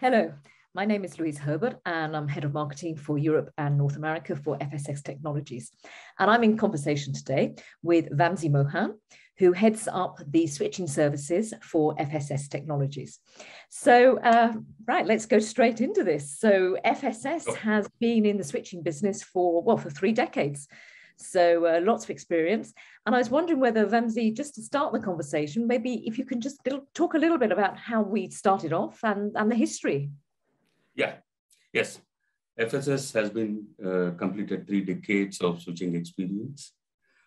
Hello, my name is Louise Herbert, and I'm Head of Marketing for Europe and North America for FSS Technologies. And I'm in conversation today with Vamsi Mohan, who heads up the switching services for FSS Technologies. So, uh, right, let's go straight into this. So, FSS has been in the switching business for, well, for three decades. So uh, lots of experience. And I was wondering whether Vamsi, just to start the conversation, maybe if you can just talk a little bit about how we started off and, and the history. Yeah, yes. FSS has been uh, completed three decades of switching experience.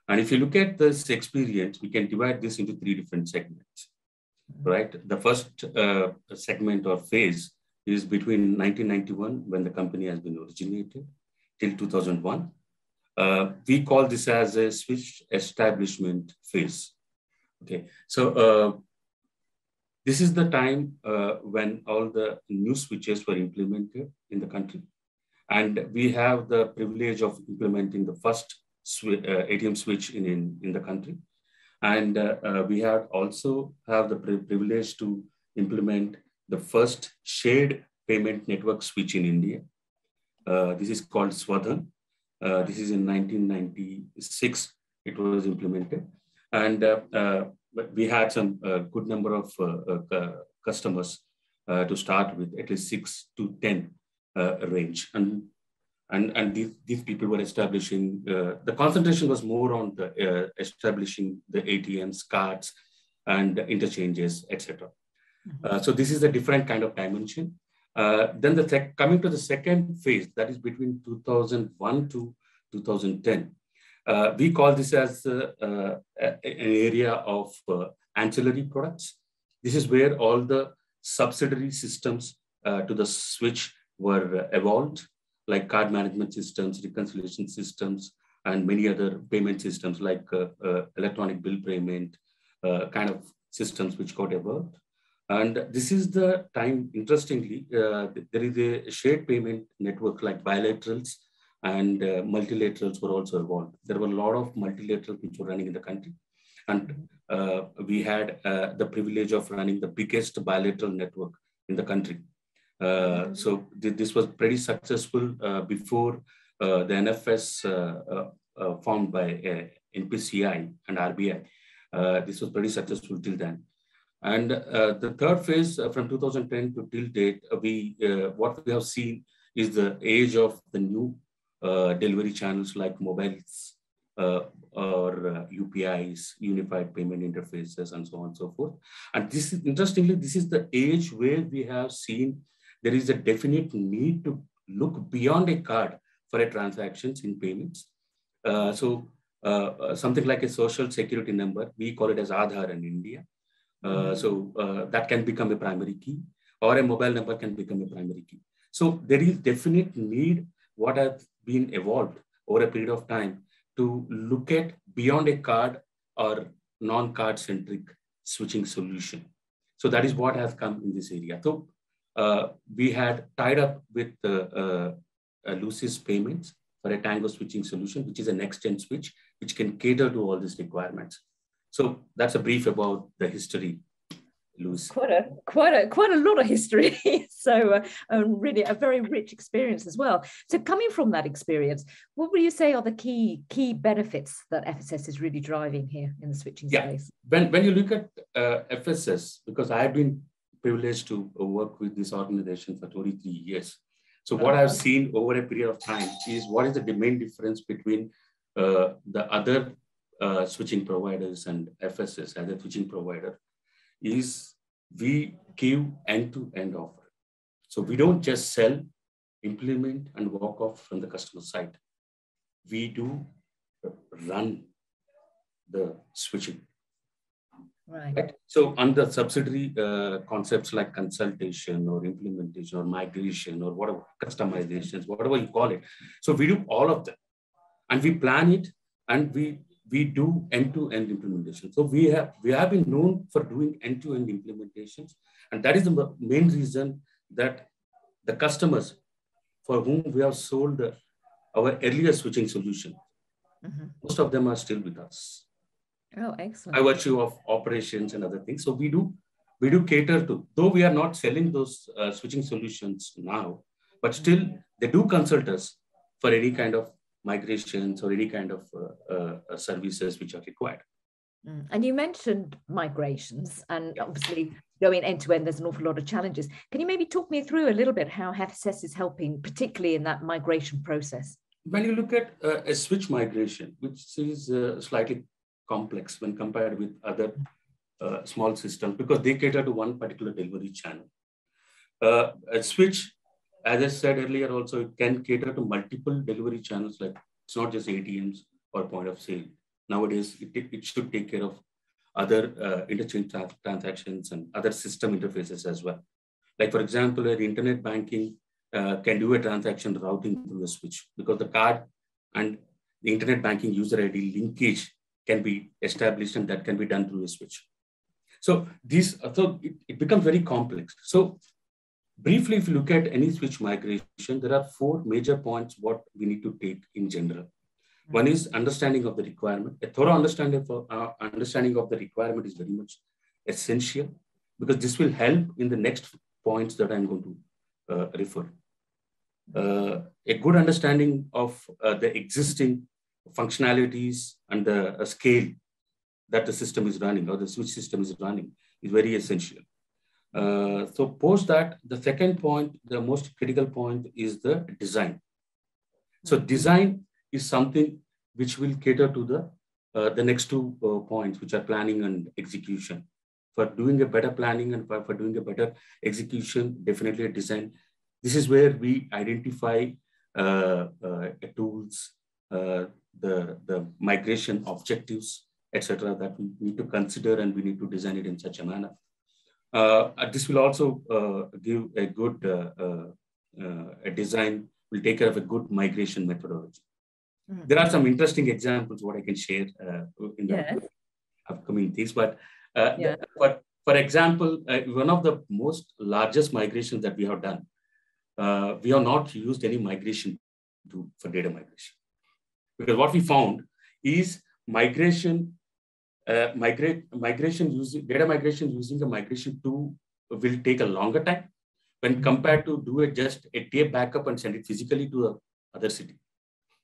And if you look at this experience, we can divide this into three different segments, right? The first uh, segment or phase is between 1991, when the company has been originated, till 2001. Uh, we call this as a switch establishment phase. Okay, so uh, this is the time uh, when all the new switches were implemented in the country. And we have the privilege of implementing the first sw uh, ATM switch in, in, in the country. And uh, uh, we have also have the pri privilege to implement the first shared payment network switch in India. this is called Swadhan. Uh, this is in 1996, it was implemented. And uh, uh, we had some good number of customers to start with, at least six to 10 range. And and and these, these people were establishing uh, the concentration was more on the uh, establishing the ATMs, cards, and interchanges, etc. Mm-hmm. Uh, so this is a different kind of dimension. Uh, then the sec- coming to the second phase, that is between 2001 to 2010. Uh, we call this as uh, uh an area of uh, ancillary products. This is where all the subsidiary systems to the switch were evolved, like card management systems, reconciliation systems, and many other payment systems like electronic bill payment, kind of systems which got evolved. And this is the time, interestingly, uh, there is a shared payment network like bilaterals and uh, multilaterals were also involved. There were a lot of multilaterals which were running in the country. And uh, we had uh, the privilege of running the biggest bilateral network in the country. Uh, so th this was pretty successful uh, before the NFS formed by NPCI and RBI. this was pretty successful till then. And uh, the third phase uh, from 2010 to till date, uh, we uh, what we have seen is the age of the new uh, delivery channels like mobiles uh, or UPIs, unified payment interfaces, and so on and so forth. And this is interestingly, this is the age where we have seen there is a definite need to look beyond a card for a transactions in payments. so something like a social security number, we call it as Aadhaar in India so uh, that can become a primary key or a mobile number can become a primary key. So there is definite need what has been evolved over a period of time to look at beyond a card or non-card centric switching solution. So that is what has come in this area. So uh, we had tied up with uh, uh, Lusis Payments for a Tango switching solution, which is a next-gen switch, which can cater to all these requirements. So that's a brief about the history. Luce. Quite a quite a quite a lot of history. so uh, um, really a very rich experience as well. So coming from that experience, what would you say are the key key benefits that FSS is really driving here in the switching yeah. space? When when you look at uh, FSS, because I've been privileged to work with this organization for 23 years. So what I've seen over a period of time is what is the main difference between uh, the other uh, switching providers and FSS as a switching provider is we give end-to-end offer. So we don't just sell, implement, and walk off from the customer side. We do run the switching. Right. right? So under subsidiary uh, concepts like consultation or implementation or migration or whatever, customizations, whatever you call it. So we do all of them and we plan it and we we do end-to-end implementation. So we have we have been known for doing end-to-end implementations, and that is the main reason that the customers for whom we have sold our earlier switching solution, mm-hmm. most of them are still with us. Oh, excellent! By virtue of operations and other things, so we do we do cater to, though we are not selling those uh, switching solutions now, but still they do consult us for any kind of migrations or any kind of uh, uh, services which are required. Mm. And you mentioned migrations, and obviously going end to end, there's an awful lot of challenges. Can you maybe talk me through a little bit how FSS is helping, particularly in that migration process? When you look at uh, a switch migration, which is uh, slightly complex when compared with other uh, small systems, because they cater to one particular delivery channel. Uh, a switch, as I said earlier, also it can cater to multiple delivery channels. Like it's not just ATMs or point of sale. Nowadays, it, it should take care of other uh, interchange tra transactions and other system interfaces as well. Like for example, an internet banking uh, can do a transaction routing through a switch because the card and the internet banking user ID linkage can be established and that can be done through a switch. So these, so it, it becomes very complex. So briefly, if you look at any switch migration, there are four major points what we need to take in general. One is understanding of the requirement. A thorough understanding of, uh, understanding of the requirement is very much essential because this will help in the next points that I'm going to uh, refer. Uh, a good understanding of uh, the existing functionalities and the uh, scale that the system is running or the switch system is running is very essential. Uh, so post that, the second point, the most critical point is the design. So design is something which will cater to the, uh, the next two uh, points, which are planning and execution. For doing a better planning and for, for doing a better execution, definitely a design. This is where we identify uh, uh tools, uh, the, the migration objectives, etc., that we need to consider and we need to design it in such a manner. Uh, this will also give a good a design, will take care of a good migration methodology. Mm. There are some interesting examples what I can share uh, in the yes. upcoming things. But uh, yeah. but for example, uh, one of the most largest migrations that we have done, uh, we have not used any migration to, for data migration because what we found is migration uh, migrate migration using data migration using a migration tool will take a longer time when mm-hmm. compared to do it just a tape backup and send it physically to a other city.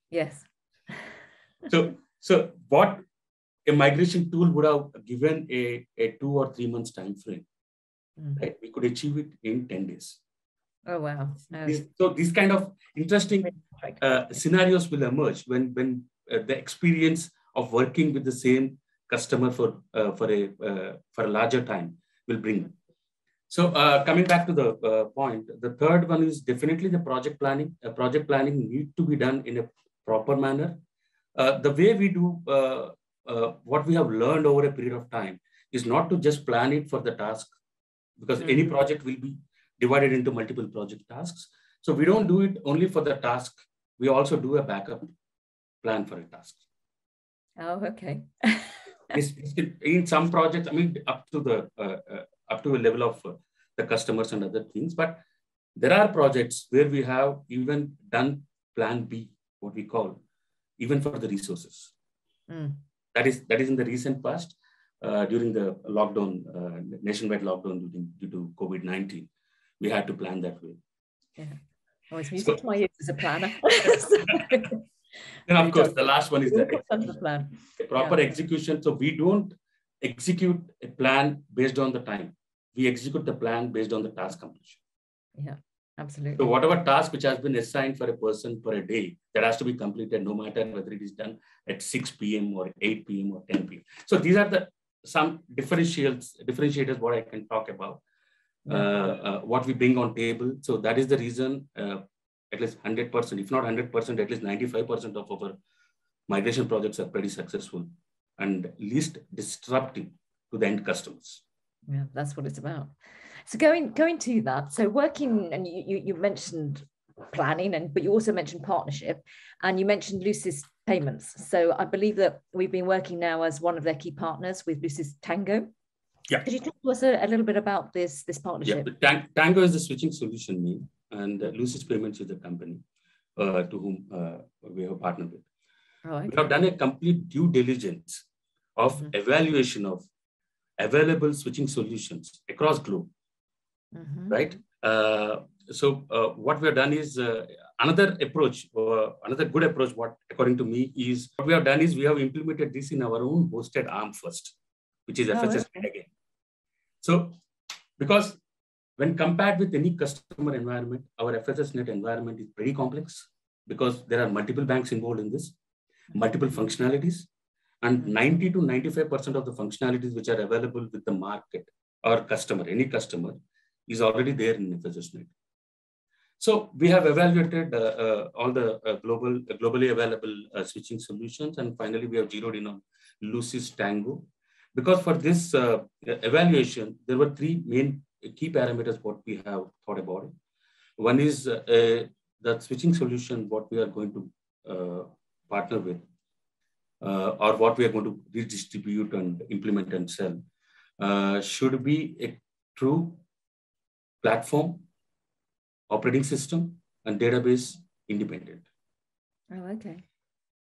Yes so, so what a migration tool would have given a, a two or three months time frame, mm. right? We could achieve it in 10 days. Oh, wow. This, so these kind of interesting uh, scenarios will emerge when, when uh, the experience of working with the same customer for, uh, for, a, uh, for a larger time will bring. So uh, coming back to the uh, point, the third one is definitely the project planning. A project planning need to be done in a proper manner uh, the way we do uh, uh, what we have learned over a period of time is not to just plan it for the task because mm-hmm. any project will be divided into multiple project tasks. So we don't do it only for the task. We also do a backup plan for a task. Oh, okay. in some projects, I mean, up to the uh, uh, up to a level of uh, the customers and other things, but there are projects where we have even done plan B, what we call, even for the resources. Mm. That is that is in the recent past uh, during the lockdown, uh, nationwide lockdown due to, COVID nineteen, we had to plan that way. Yeah. Oh, it's music so, to my ears as a planner. Then of course, the last one is the, the plan. proper yeah. execution. So we don't execute a plan based on the time. We execute the plan based on the task completion. Yeah. Absolutely. So whatever task which has been assigned for a person for a day, that has to be completed no matter whether it is done at 6 p.m. or 8 p.m. or 10 p.m. So these are the some differentials, differentiators what I can talk about. Uh, uh, what we bring on table. So that is the reason uh, at least 100%, if not 100%, at least 95% of our migration projects are pretty successful and least disruptive to the end customers. Yeah, that's what it's about. So going going to that, so working, and you, you, you mentioned planning, and but you also mentioned partnership, and you mentioned Lusis Payments. So I believe that we've been working now as one of their key partners with Lusis Tango. Yeah. Could you talk to us a, a little bit about this this partnership? Yeah, Tango is the switching solution name, and uh, Lusis Payments is the company uh, to whom uh, we have partnered with. Right. We have done a complete due diligence of mm-hmm. evaluation of available switching solutions across globe, mm-hmm. right? So what we have done is another approach, uh, another good approach. What according to me is what we have done is we have implemented this in our own hosted arm first, which is oh, FSS okay. again. So because when compared with any customer environment, our FSSNet environment is pretty complex because there are multiple banks involved in this, multiple functionalities, and 90 to 95% of the functionalities which are available with the market or customer, any customer, is already there in FSSNet. So we have evaluated uh, uh, all the uh, global, uh, globally available uh, switching solutions, and finally we have zeroed in on Lusis Tango. Because for this uh, evaluation, there were three main key parameters what we have thought about it. One is the switching solution, what we are going to partner with, or what we are going to redistribute and implement and sell, should be a true platform, operating system, and database independent. Oh, okay.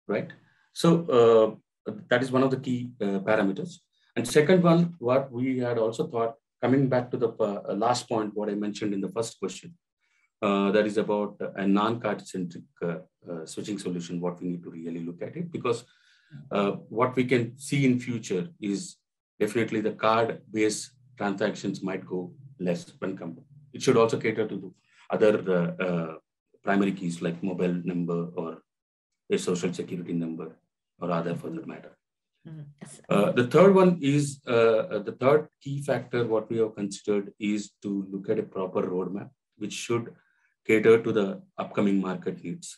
Right. So uh, that is one of the key uh, parameters. And second one, what we had also thought, coming back to the uh, last point, what I mentioned in the first question, uh, that is about a non-card centric uh, uh, switching solution, what we need to really look at it, because what we can see in future is definitely the card-based transactions might go less when compared. It should also cater to other uh, uh, primary keys like mobile number or a social security number or other for that matter. Mm-hmm. Uh, the third one is uh, the third key factor. What we have considered is to look at a proper roadmap, which should cater to the upcoming market needs.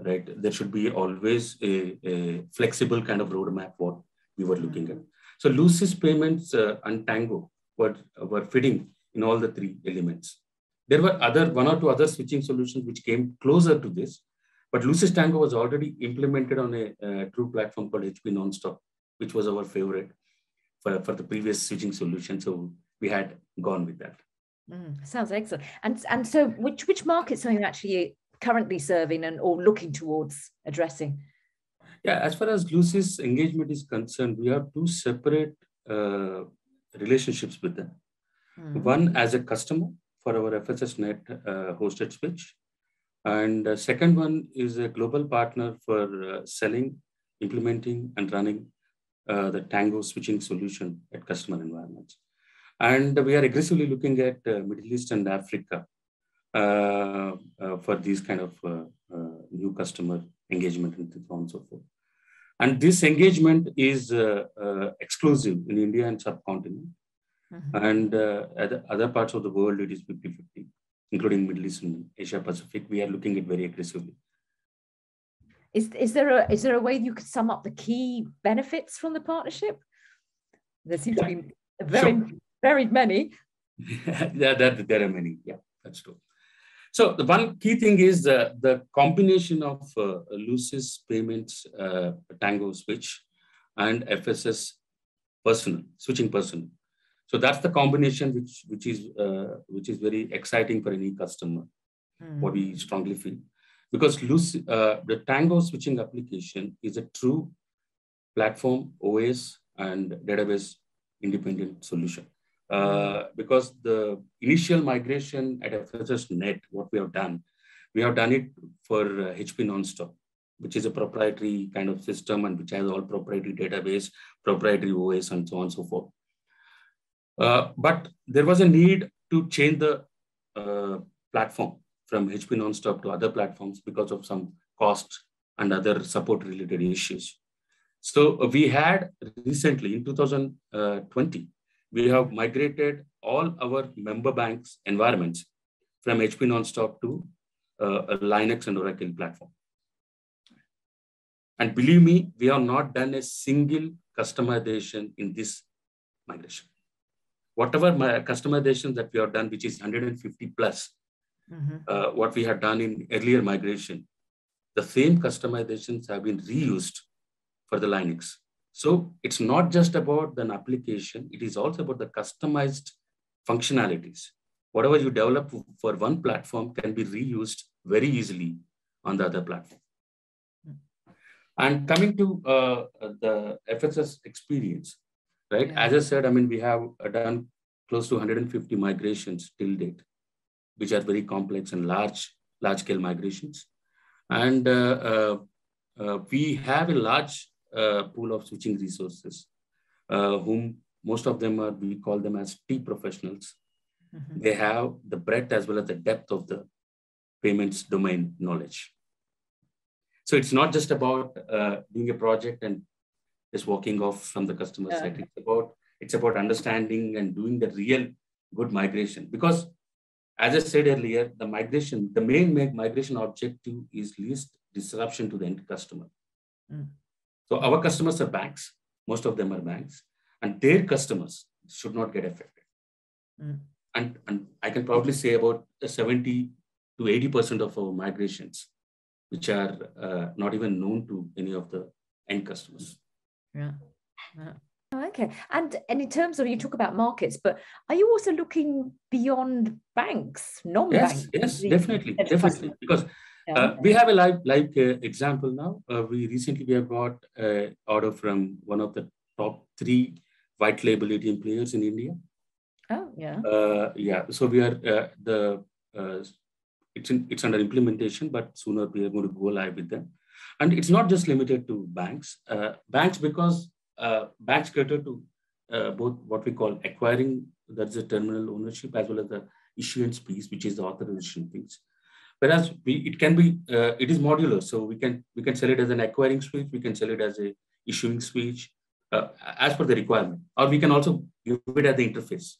Right, there should be always a, a flexible kind of roadmap. What we were looking mm-hmm. at. So Lusis payments uh, and Tango were were fitting in all the three elements. There were other one or two other switching solutions which came closer to this, but Lusis Tango was already implemented on a, a true platform called HP Nonstop, which was our favorite for, for the previous switching solution. So we had gone with that. Mm, sounds excellent. And and so which which markets are you actually currently serving and or looking towards addressing? Yeah, as far as Lusis engagement is concerned, we have two separate uh, relationships with them. Mm. One as a customer for our FSSNet uh, hosted switch. And uh, second one is a global partner for uh, selling, implementing, and running uh, the Tango switching solution at customer environments. And we are aggressively looking at uh, Middle East and Africa uh, for these kind of new customer engagement and so on and so forth. And this engagement is exclusive in India and subcontinent. Mm-hmm. And uh, other, other parts of the world, it is 50 50, including Middle East and Asia Pacific. We are looking at very aggressively. Is, is, there a, is there a way you could sum up the key benefits from the partnership? There seems yeah. to be very, so, very many. yeah, there, there are many. Yeah, that's true. So the one key thing is the, the combination of uh, Lusis payments, uh, Tango switch, and FSS personal, switching personal. So that's the combination which which is uh, which is very exciting for any customer. Mm. What we strongly feel, because Lucy, uh, the Tango switching application is a true platform OS and database independent solution. Uh, because the initial migration at FSS Net, what we have done, we have done it for uh, HP Nonstop, which is a proprietary kind of system and which has all proprietary database, proprietary OS, and so on and so forth. Uh, but there was a need to change the uh, platform from HP Nonstop to other platforms because of some cost and other support related issues. So uh, we had recently in 2020, we have migrated all our member banks environments from HP Nonstop to uh, a Linux and Oracle platform. And believe me, we have not done a single customization in this migration whatever my customization that we have done, which is 150 plus, mm-hmm. uh, what we had done in earlier migration, the same customizations have been reused for the Linux. So it's not just about an application, it is also about the customized functionalities. Whatever you develop for one platform can be reused very easily on the other platform. Mm. And coming to uh, the FSS experience, right? Yeah. As I said, I mean, we have done close to 150 migrations till date, which are very complex and large, large scale migrations. And uh, uh, uh, we have a large uh, pool of switching resources, uh, whom most of them are, we call them as T professionals. Mm-hmm. They have the breadth as well as the depth of the payments domain knowledge. So it's not just about uh, doing a project and just walking off from the customer yeah. side. It's about it's about understanding and doing the real good migration. Because as I said earlier, the migration, the main migration objective is least disruption to the end customer. Mm. So our customers are banks. Most of them are banks, and their customers should not get affected. Mm. And, and I can probably say about 70 to 80% of our migrations, which are uh, not even known to any of the end customers. Yeah. yeah. Okay. And and in terms of you talk about markets, but are you also looking beyond banks, non-banks? Yes, yes, definitely, definitely. Because uh, we have a live live uh, example now. Uh, we recently we have got an order from one of the top three white label ATM players in India. Oh yeah. Uh, yeah. So we are uh, the uh, it's in, it's under implementation, but sooner we are going to go live with them. And it's not just limited to banks. banks because banks cater to both what we call acquiring, that's the terminal ownership, as well as the issuance piece, which is the authorization piece. Whereas we, it can be, uh, it is modular. So we can we can sell it as an acquiring switch, we can sell it as a issuing switch, uh, as per the requirement, or we can also give it as the interface.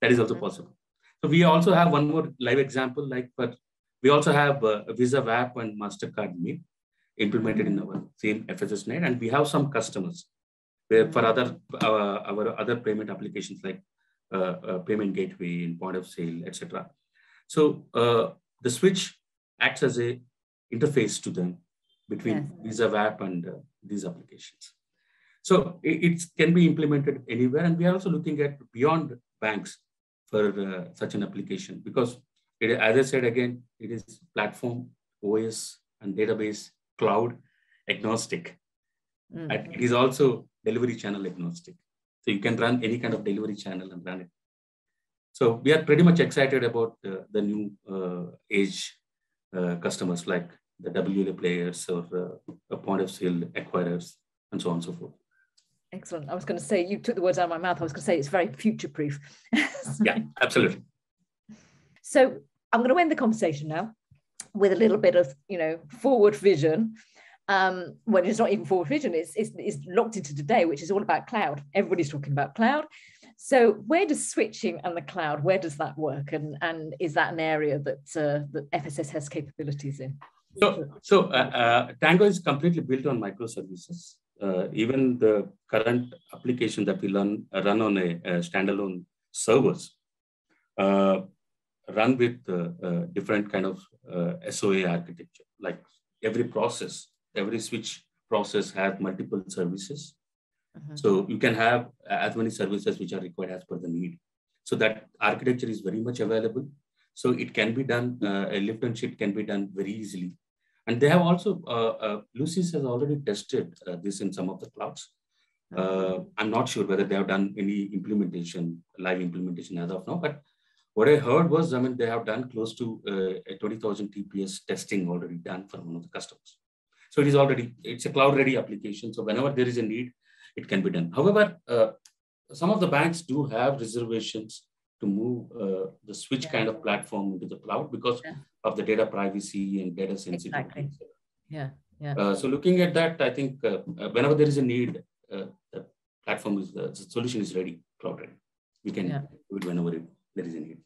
That is also mm-hmm. possible. So we also have one more live example, like but we also have uh, Visa VAP and Mastercard MIP implemented in our same FSS net, and we have some customers where for other uh, our other payment applications like uh, uh, payment gateway and point of sale, etc. So uh, the switch acts as a interface to them between yes. Visa VAP and uh, these applications. So it, it, can be implemented anywhere. And we are also looking at beyond banks for uh, such an application because it, as I said again, it is platform, OS, and database, cloud agnostic. Mm-hmm. It is also delivery channel agnostic. So you can run any kind of delivery channel and run it. So we are pretty much excited about uh, the new uh, age uh, customers like the WLA players or uh, point of sale acquirers and so on and so forth. Excellent. I was going to say, you took the words out of my mouth. I was going to say it's very future proof. yeah, absolutely. So I'm going to end the conversation now with a little bit of, you know, forward vision. Um, when it's not even forward vision, it's, it's, it's locked into today, which is all about cloud. Everybody's talking about cloud. So where does switching and the cloud, where does that work? And, and is that an area that, uh, that FSS has capabilities in? So, so uh, uh, Tango is completely built on microservices. Uh, even the current application that we run, run on a, a standalone servers uh, run with uh, different kind of SOA architecture. Like every process, every switch process has multiple services Mm-hmm. So you can have as many services which are required as per the need. So that architecture is very much available. So it can be done, uh, a lift and shift can be done very easily. And they have also, uh, uh, Lusis has already tested uh, this in some of the clouds. Mm-hmm. Uh, I'm not sure whether they have done any implementation, live implementation as of now, but what I heard was, I mean, they have done close to uh, a 20,000 TPS testing already done for one of the customers. So it is already, it's a cloud ready application. So whenever there is a need, it can be done. However, uh, some of the banks do have reservations to move uh, the switch yeah. kind of platform into the cloud because yeah. of the data privacy and data sensitivity. Exactly. Yeah, yeah. Uh, so looking at that, I think uh, uh, whenever there is a need, uh, the platform is the solution is ready, cloud ready. We can yeah. do it whenever it, there is a need.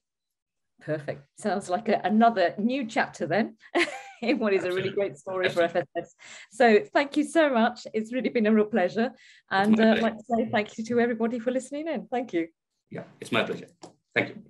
Perfect. Sounds like a, another new chapter then. in what is a really great story for FSS. So thank you so much. It's really been a real pleasure. And uh, I'd like to say thank you to everybody for listening in. Thank you. Yeah, it's my pleasure. Thank you.